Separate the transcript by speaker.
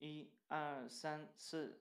Speaker 1: 一二三四